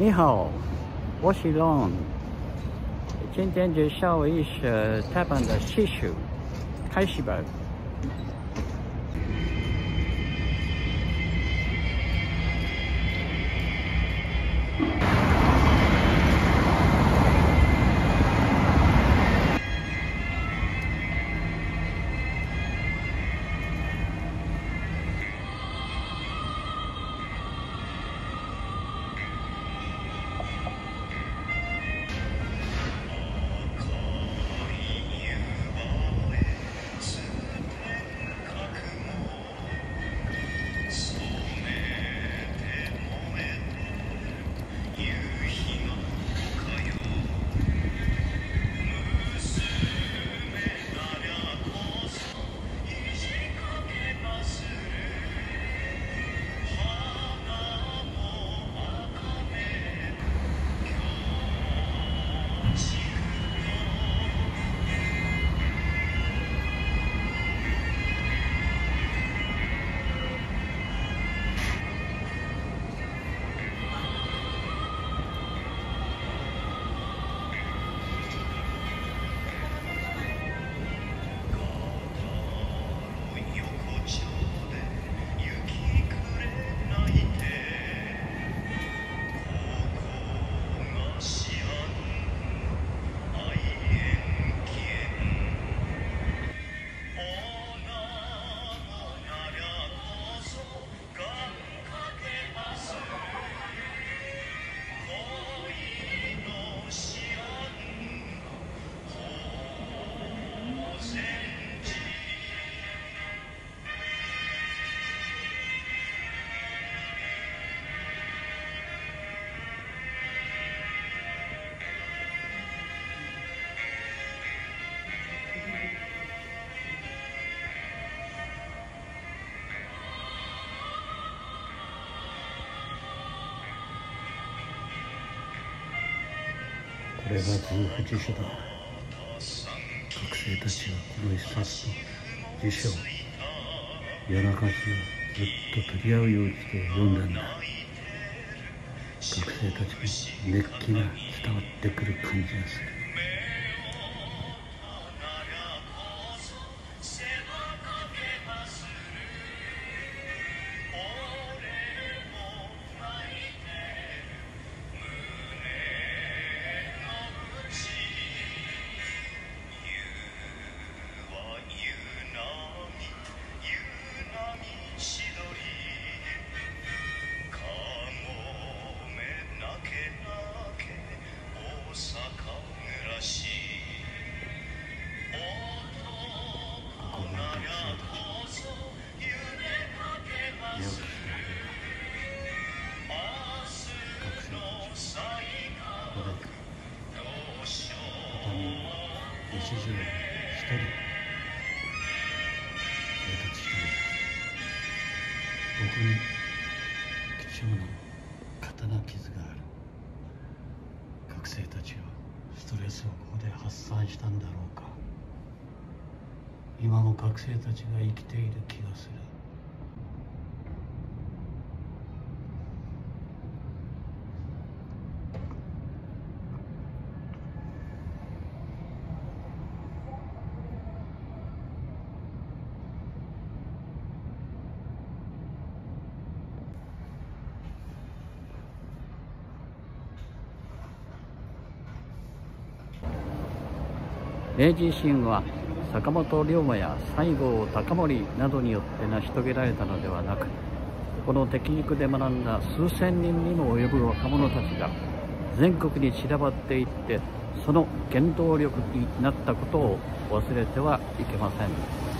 你好，我是龙。今天就下午一是台湾的习俗，开始吧。れが18時だ。学生たちはこの一冊と辞書を夜中中ずっと取り合うようにして読んだんだ。学生たちの熱気が伝わってくる感じがする。生たちはストレスをここで発散したんだろうか。今も学生たちが生きている。明治維新は坂本龍馬や西郷隆盛などによって成し遂げられたのではなくこの敵肉で学んだ数千人にも及ぶ若者たちが全国に散らばっていってその原動力になったことを忘れてはいけません。